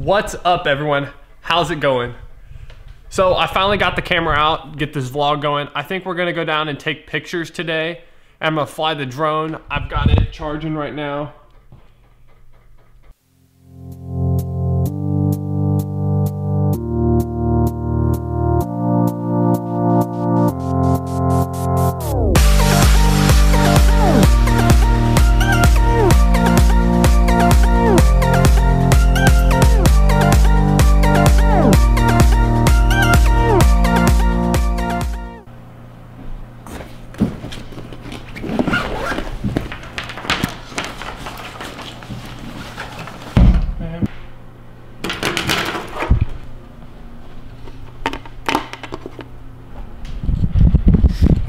What's up everyone? How's it going? So I finally got the camera out, get this vlog going. I think we're gonna go down and take pictures today. I'm gonna fly the drone. I've got it charging right now.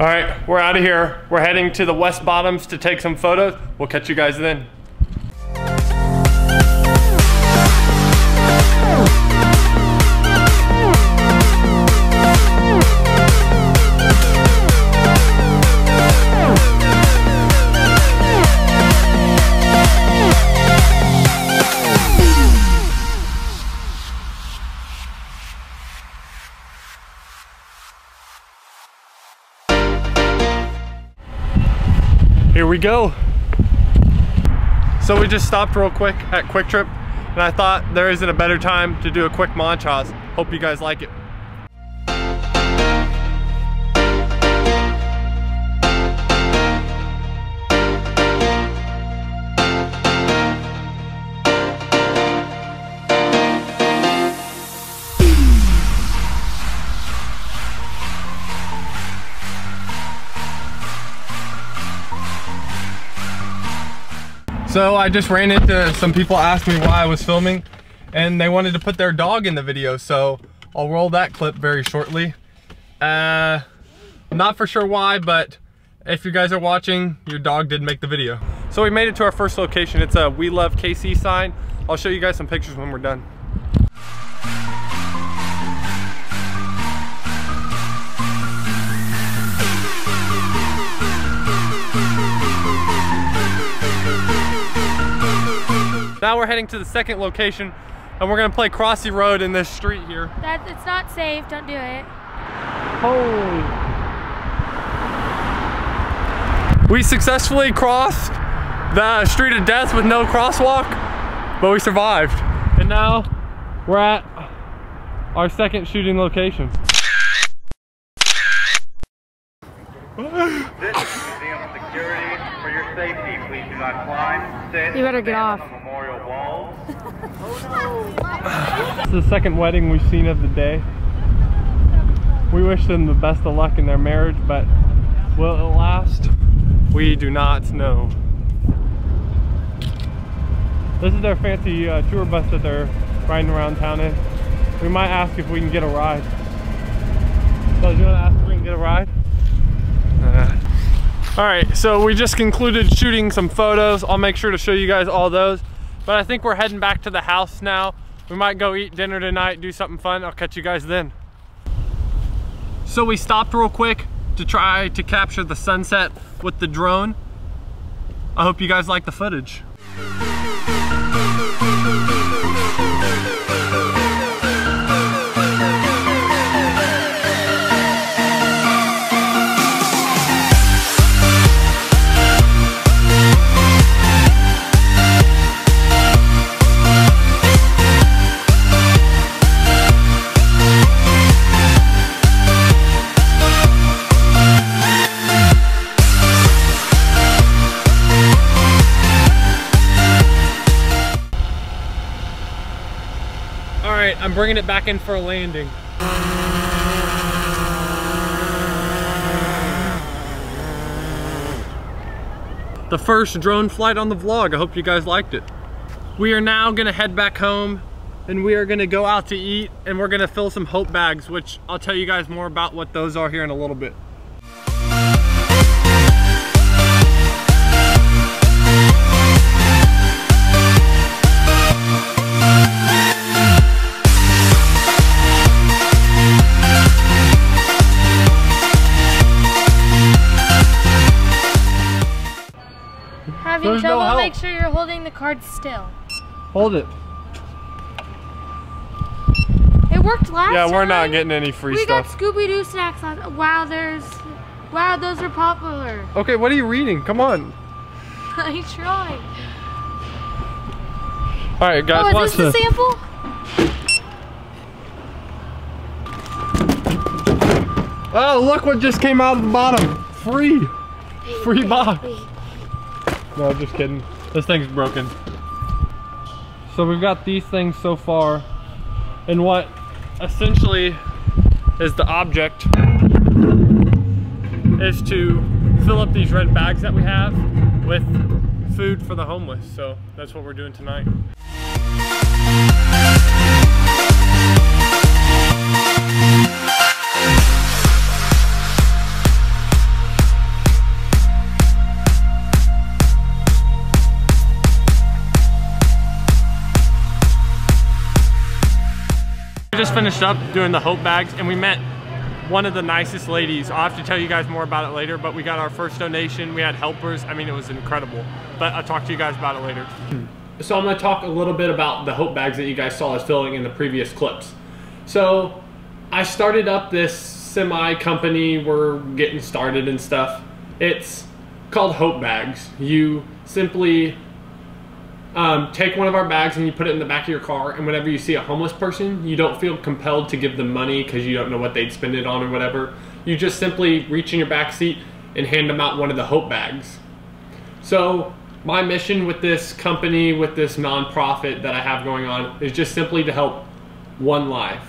All right, we're out of here. We're heading to the West Bottoms to take some photos. We'll catch you guys then. Here we go. So we just stopped real quick at QuikTrip and I thought there isn't a better time to do a quick montage. Hope you guys like it. So I just ran into some people asked me why I was filming and they wanted to put their dog in the video. So I'll roll that clip very shortly. Uh, not for sure why, but if you guys are watching, your dog did make the video. So we made it to our first location. It's a We Love KC sign. I'll show you guys some pictures when we're done. Now we're heading to the second location and we're gonna play Crossy Road in this street here. That it's not safe. Don't do it. Holy. We successfully crossed the street of death with no crosswalk, but we survived. And now we're at our second shooting location. This is museum security. For your safety, please do not climb, sit, You better get off. on the memorial walls. This is the second wedding we've seen of the day. We wish them the best of luck in their marriage, but will it last? We do not know. This is their fancy uh, tour bus that they're riding around town in. We might ask if we can get a ride. So, do you want to ask if we can get a ride? Uh, all right, so we just concluded shooting some photos. I'll make sure to show you guys all those. But I think we're heading back to the house now. We might go eat dinner tonight, do something fun. I'll catch you guys then. So we stopped real quick to try to capture the sunset with the drone. I hope you guys like the footage. I'm bringing it back in for a landing. The first drone flight on the vlog. I hope you guys liked it. We are now gonna head back home and we are gonna go out to eat and we're gonna fill some hope bags, which I'll tell you guys more about what those are here in a little bit. Card still. Hold it. It worked last Yeah, we're not getting any free We got stuff. Scooby Doo snacks last. Wow, there's. Wow, those are popular. Okay, what are you reading? Come on. I tried. All right, guys, oh, is watch this the this. sample? Oh, look what just came out of the bottom. Free. Free box. No, just kidding. This thing's broken. So we've got these things so far. And what essentially is the object is to fill up these red bags that we have with food for the homeless. So that's what we're doing tonight. Finished up doing the Hope bags and we met one of the nicest ladies. I'll have to tell you guys more about it later, but we got our first donation. We had helpers. I mean, it was incredible. But I'll talk to you guys about it later. Hmm. So I'm gonna talk a little bit about the Hope bags that you guys saw us filling in the previous clips. So I started up this semi company. We're getting started and stuff. It's called Hope Bags. You simply um, take one of our bags and you put it in the back of your car and whenever you see a homeless person you don't feel compelled to give them money because you don't know what they'd spend it on or whatever. You just simply reach in your back seat and hand them out one of the hope bags. So my mission with this company with this nonprofit that i have going on is just simply to help one life.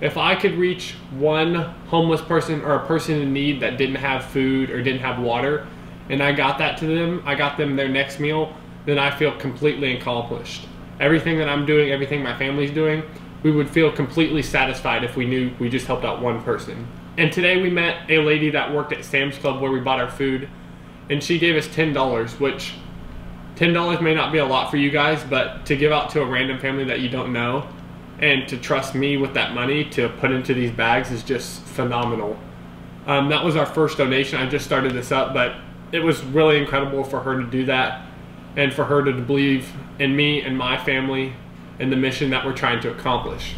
If i could reach one homeless person or a person in need that didn't have food or didn't have water and i got that to them i got them their next meal then I feel completely accomplished. Everything that I'm doing, everything my family's doing, we would feel completely satisfied if we knew we just helped out one person. And today we met a lady that worked at Sam's Club where we bought our food, and she gave us $10, which $10 may not be a lot for you guys, but to give out to a random family that you don't know and to trust me with that money to put into these bags is just phenomenal. Um, that was our first donation. I just started this up, but it was really incredible for her to do that and for her to believe in me and my family and the mission that we're trying to accomplish.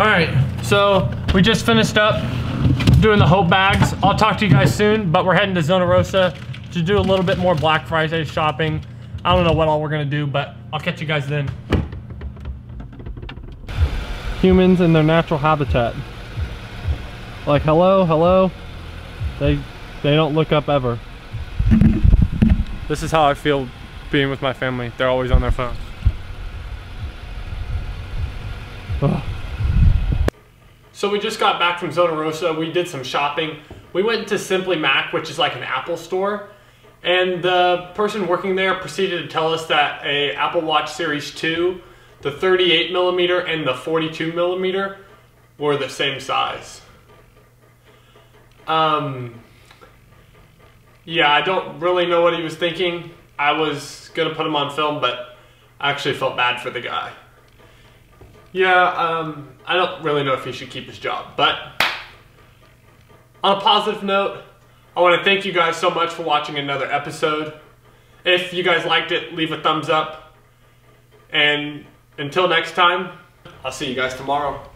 All right, so we just finished up doing the Hope bags. I'll talk to you guys soon, but we're heading to Zona Rosa to do a little bit more Black Friday shopping. I don't know what all we're gonna do, but I'll catch you guys then. Humans in their natural habitat. Like, hello, hello. They, they don't look up ever. This is how I feel being with my family. They're always on their phones. Ugh. So we just got back from Zona Rosa. We did some shopping. We went to Simply Mac, which is like an Apple store. And the person working there proceeded to tell us that a Apple Watch Series 2, the 38 millimeter and the 42 millimeter were the same size. Um, yeah, I don't really know what he was thinking. I was gonna put him on film, but I actually felt bad for the guy. Yeah, um, I don't really know if he should keep his job, but on a positive note, I want to thank you guys so much for watching another episode. If you guys liked it, leave a thumbs up. And until next time, I'll see you guys tomorrow.